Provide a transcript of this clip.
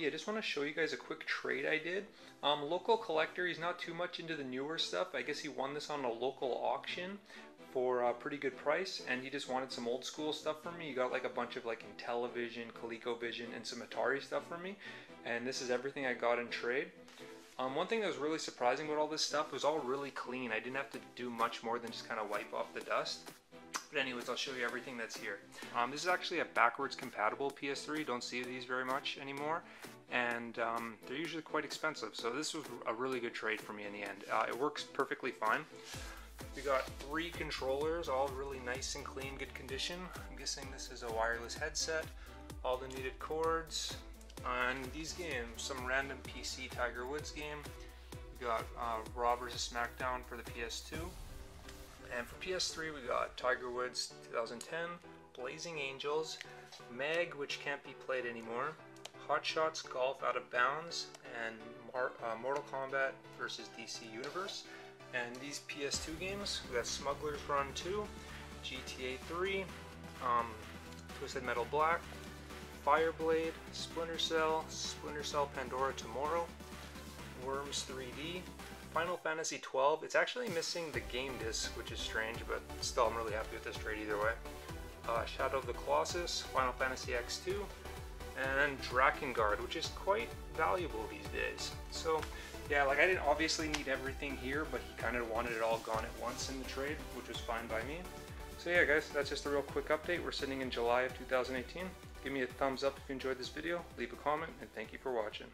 Bobby. I just want to show you guys a quick trade I did. Um, local collector, he's not too much into the newer stuff. I guess he won this on a local auction for a pretty good price and he just wanted some old school stuff from me. He got like a bunch of like Intellivision, ColecoVision and some Atari stuff from me and this is everything I got in trade. Um, one thing that was really surprising about all this stuff was all really clean. I didn't have to do much more than just kind of wipe off the dust. But anyways, I'll show you everything that's here. Um, this is actually a backwards compatible PS3. Don't see these very much anymore. And um, they're usually quite expensive. So this was a really good trade for me in the end. Uh, it works perfectly fine. We got three controllers, all really nice and clean, good condition. I'm guessing this is a wireless headset. All the needed cords. And these games, some random PC Tiger Woods game. We got uh, Raw vs. SmackDown for the PS2. And for PS3, we got Tiger Woods 2010, Blazing Angels, MAG, which can't be played anymore, Hot Shots Golf Out of Bounds, and Mar uh, Mortal Kombat versus DC Universe. And these PS2 games, we got Smuggler's Run 2, GTA 3, um, Twisted Metal Black, Fireblade, Splinter Cell, Splinter Cell Pandora Tomorrow, Worms 3D, Final Fantasy 12. It's actually missing the game disc, which is strange, but still I'm really happy with this trade either way. Uh, Shadow of the Colossus, Final Fantasy X2, and Drakengard, which is quite valuable these days. So yeah, like I didn't obviously need everything here, but he kind of wanted it all gone at once in the trade, which was fine by me. So yeah guys, that's just a real quick update. We're sitting in July of 2018. Give me a thumbs up if you enjoyed this video, leave a comment, and thank you for watching.